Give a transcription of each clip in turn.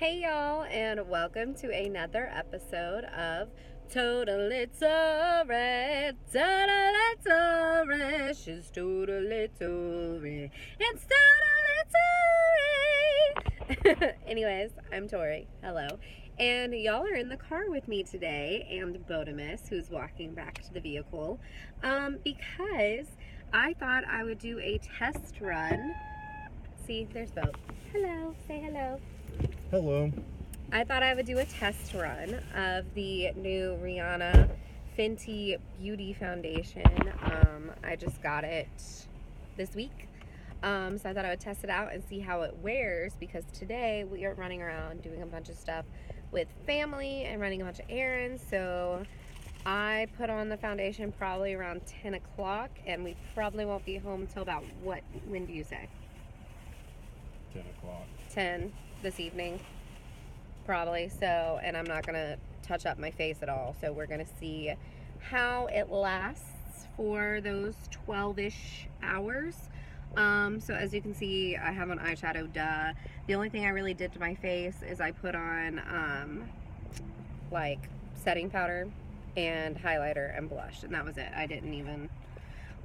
Hey, y'all, and welcome to another episode of Totally Tori. Totally Tori. She's totally Tori. It's totally Tori. Anyways, I'm Tori. Hello. And y'all are in the car with me today, and Bodemus, who's walking back to the vehicle, um, because I thought I would do a test run. See, there's Boat. Hello. Say hello. Hello. I thought I would do a test run of the new Rihanna Fenty Beauty Foundation. Um, I just got it this week. Um, so I thought I would test it out and see how it wears because today we are running around doing a bunch of stuff with family and running a bunch of errands. So I put on the foundation probably around 10 o'clock and we probably won't be home until about what? When do you say? 10 o'clock. 10 this evening probably so and i'm not gonna touch up my face at all. So we're gonna see how it lasts for those 12ish hours. Um, so as you can see i have on eyeshadow duh. The only thing i really did to my face is i put on um, like setting powder and highlighter and blush and that was it. I didn't even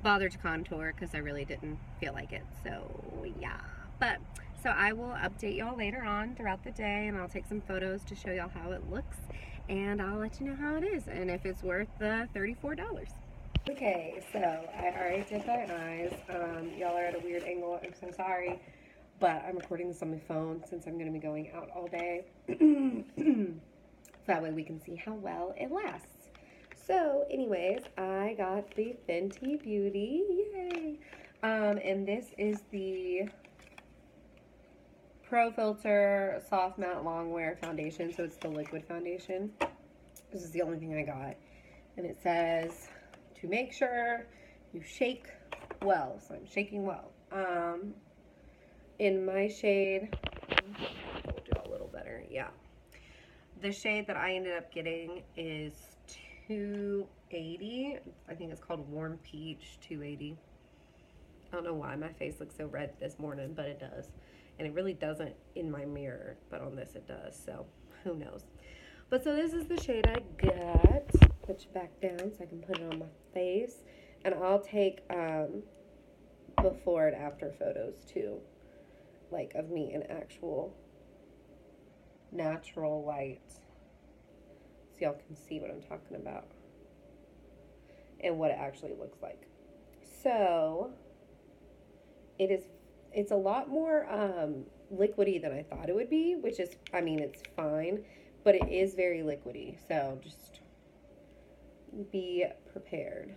bother to contour because i really didn't feel like it. So yeah. But so I will update y'all later on throughout the day and I'll take some photos to show y'all how it looks and I'll let you know how it is and if it's worth the $34. Okay, so I already did my eyes. Um, y'all are at a weird angle. I'm so sorry. But I'm recording this on my phone since I'm going to be going out all day. So that way we can see how well it lasts. So, anyways, I got the Fenty Beauty. Yay! Um, and this is the Pro Filt'r Soft Matte Longwear Foundation. So it's the liquid foundation. This is the only thing I got. And it says to make sure you shake well. So I'm shaking well. Um, in my shade, we'll do a little better. Yeah. The shade that I ended up getting is 280. I think it's called Warm Peach 280. I don't know why my face looks so red this morning, but it does and it really doesn't in my mirror but on this it does so who knows? But so this is the shade I got. Put you back down so I can put it on my face. And I'll take um, before and after photos too like of me in actual natural light. So y'all can see what I'm talking about. And what it actually looks like. So it is it's a lot more um, liquidy than I thought it would be, which is, I mean, it's fine, but it is very liquidy. So just be prepared.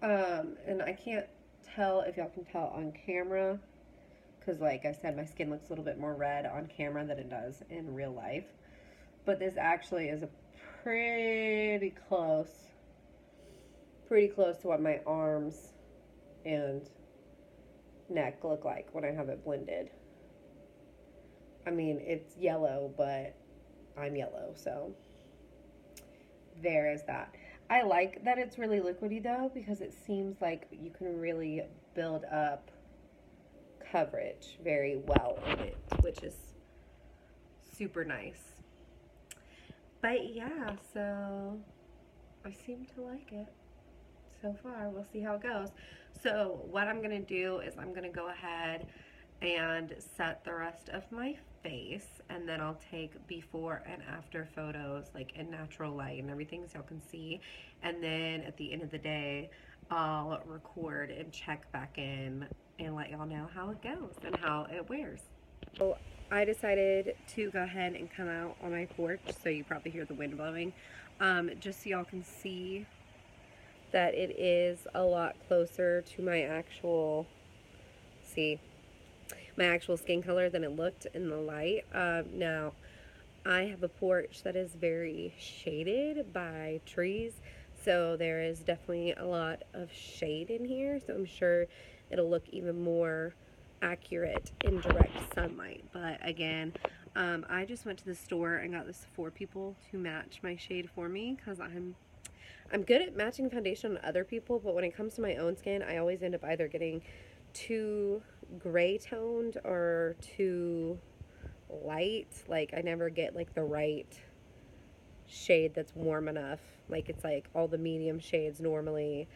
Um, and I can't tell if y'all can tell on camera because like I said, my skin looks a little bit more red on camera than it does in real life. But this actually is a pretty close, pretty close to what my arms and neck look like when I have it blended. I mean, it's yellow, but I'm yellow, so there is that. I like that it's really liquidy though because it seems like you can really build up coverage very well in it, which is super nice. But yeah, so I seem to like it so far. We'll see how it goes. So what I'm to do is I'm to go ahead and set the rest of my face and then I'll take before and after photos like in natural light and everything so y'all can see and then at the end of the day I'll record and check back in and let y'all know how it goes and how it wears. So I decided to go ahead and come out on my porch so you probably hear the wind blowing um, just so y'all can see that it is a lot closer to my actual, see, my actual skin color than it looked in the light. Um, now, I have a porch that is very shaded by trees, so there is definitely a lot of shade in here, so I'm sure it'll look even more accurate in direct sunlight. But again, um, I just went to the store and got this for people to match my shade for me because I'm I'm good at matching foundation on other people, but when it comes to my own skin, I always end up either getting too gray toned or too light. Like I never get like the right shade that's warm enough. Like it's like all the medium shades normally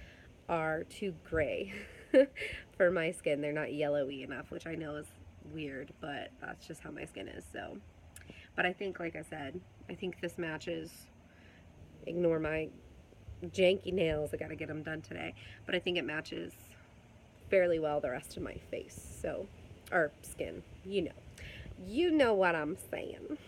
are too gray for my skin. They're not yellowy enough, which I know is weird, but that's just how my skin is. So, but I think, like I said, I think this matches. Ignore my janky nails. I got to get them done today, but I think it matches fairly well the rest of my face. So, or skin. You know, you know what I'm saying.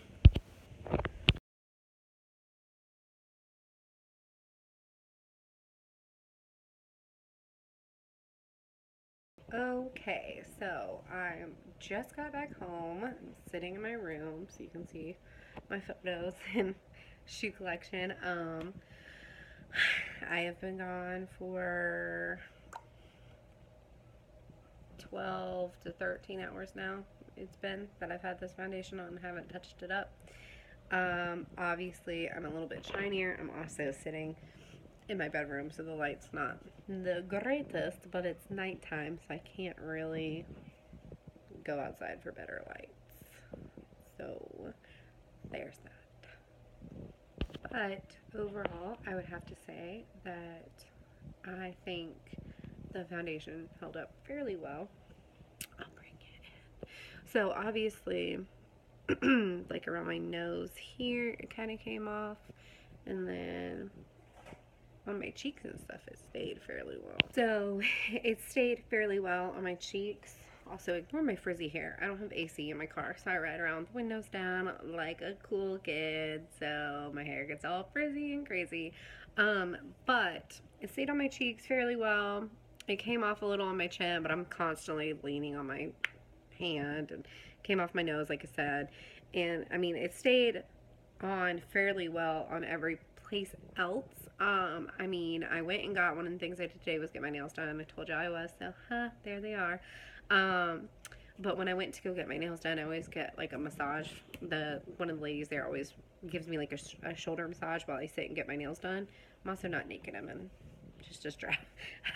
Okay, so I just got back home. I'm sitting in my room so you can see my photos and shoe collection. Um, I have been gone for 12 to 13 hours now. It's been that I've had this foundation on and haven't touched it up. Um, obviously, I'm a little bit shinier. I'm also sitting in my bedroom, so the light's not the greatest, but it's nighttime, so I can't really go outside for better lights. So there's that. But overall, I would have to say that I think the foundation held up fairly well. I'll bring it in. So obviously, like around my nose here, it kind of came off, and then on my cheeks and stuff, it stayed fairly well. So it stayed fairly well on my cheeks. Also, ignore my frizzy hair. I don't have AC in my car, so I ride around with windows down like a cool kid. So my hair gets all frizzy and crazy. Um, but it stayed on my cheeks fairly well. It came off a little on my chin, but I'm constantly leaning on my hand and came off my nose, like I said. And I mean, it stayed on fairly well on every place else. Um, I mean, I went and got one of the things I did today was get my nails done. And I told you I was, so huh, there they are. Um, but when I went to go get my nails done, I always get like a massage. The one of the ladies there always gives me like a, a shoulder massage while I sit and get my nails done. I'm also not naked. I'm in just a strap,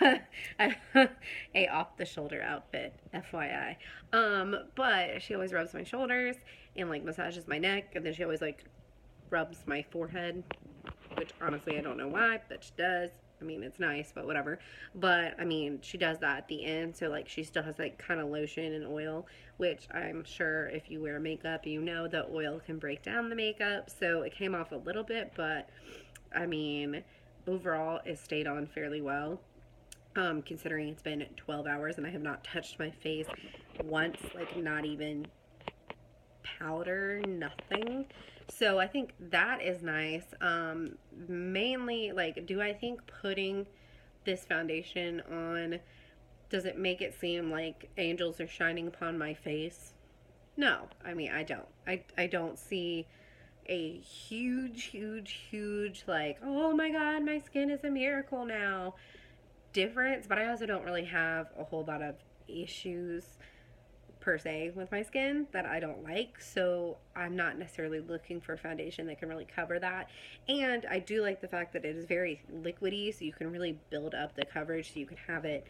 a off the shoulder outfit, FYI. Um, but she always rubs my shoulders and like massages my neck, and then she always like rubs my forehead which honestly I don't know why, but she does. I mean, it's nice, but whatever. But I mean, she does that at the end, so like she still has like kind of lotion and oil, which I'm sure if you wear makeup, you know the oil can break down the makeup. So it came off a little bit, but I mean, overall it stayed on fairly well. Um, considering it's been 12 hours and I have not touched my face once, like not even powder, nothing. So I think that is nice. Um, mainly, like, do I think putting this foundation on does it make it seem like angels are shining upon my face? No, I mean I don't. I I don't see a huge, huge, huge like oh my god, my skin is a miracle now difference. But I also don't really have a whole lot of issues per se with my skin that I don't like. So I'm not necessarily looking for a foundation that can really cover that. And I do like the fact that it is very liquidy, so you can really build up the coverage. So you can have it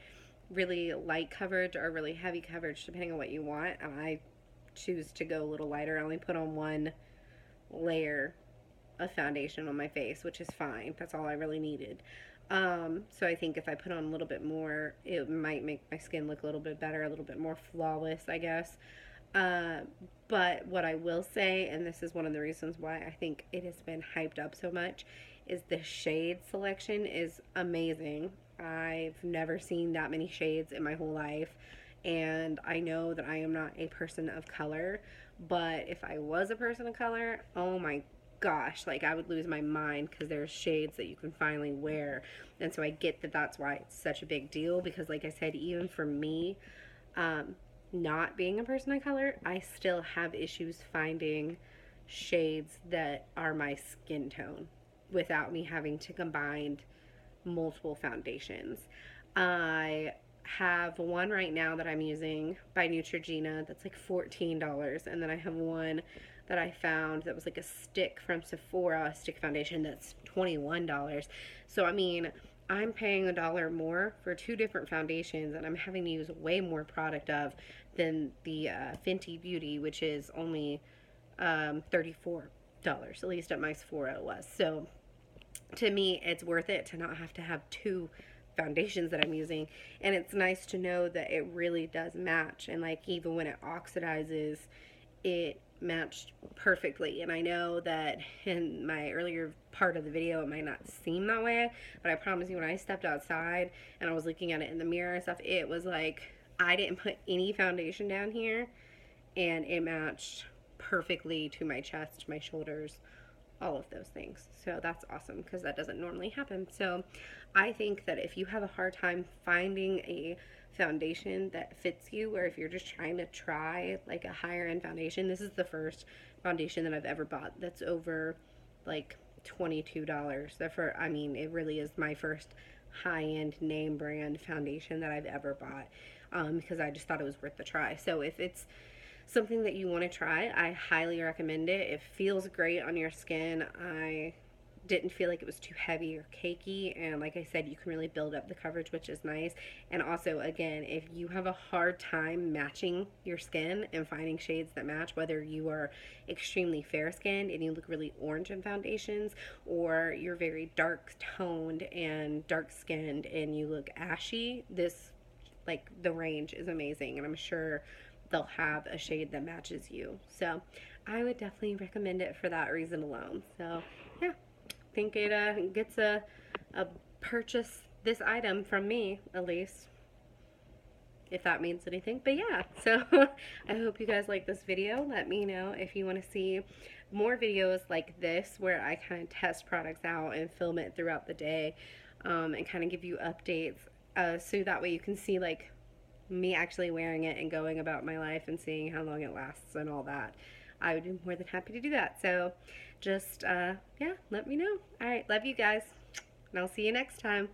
really light coverage or really heavy coverage depending on what you want. And I choose to go a little lighter. I only put on one layer of foundation on my face, which is fine. That's all I really needed. Um, so I think if I put on a little bit more, it might make my skin look a little bit better, a little bit more flawless, I guess. Uh, but what I will say, and this is one of the reasons why I think it has been hyped up so much, is the shade selection is amazing. I've never seen that many shades in my whole life, and I know that I am not a person of color. But if I was a person of color, oh my gosh, like I would lose my mind because there's shades that you can finally wear. And so I get that that's why it's such a big deal because, like I said, even for me, um, not being a person of color, I still have issues finding shades that are my skin tone without me having to combine multiple foundations. I have one right now that I'm using by Neutrogena that's like $14 and then I have one that I found that was like a stick from Sephora, stick foundation that's $21. So, I mean, I'm paying a dollar more for two different foundations and I'm having to use way more product of than the uh, Fenty Beauty, which is only um, $34. At least at my Sephora it was. So to me, it's worth it to not have to have two foundations that I'm using. And it's nice to know that it really does match. And like, even when it oxidizes, it matched perfectly. And I know that in my earlier part of the video, it might not seem that way, but I promise you, when I stepped outside and I was looking at it in the mirror and stuff, it was like I didn't put any foundation down here and it matched perfectly to my chest, my shoulders, all of those things. So that's awesome because that doesn't normally happen. So I think that if you have a hard time finding a foundation that fits you, or if you're just trying to try like a higher end foundation, this is the first foundation that I've ever bought that's over like $22. Therefore, I mean, it really is my first high end name brand foundation that I've ever bought um, because I just thought it was worth the try. So if it's something that you want to try, I highly recommend it. It feels great on your skin. I didn't feel like it was too heavy or cakey and like I said you can really build up the coverage which is nice and also again if you have a hard time matching your skin and finding shades that match whether you are extremely fair skinned and you look really orange in foundations or you're very dark toned and dark skinned and you look ashy this like the range is amazing and I'm sure they'll have a shade that matches you. So I would definitely recommend it for that reason alone. So yeah think it uh, gets a, a purchase this item from me at least if that means anything. But yeah so I hope you guys like this video. Let me know if you want to see more videos like this where I kind of test products out and film it throughout the day um, and kind of give you updates uh, so that way you can see like me actually wearing it and going about my life and seeing how long it lasts and all that I would be more than happy to do that. So just, uh, yeah, let me know. All right. Love you guys. And I'll see you next time.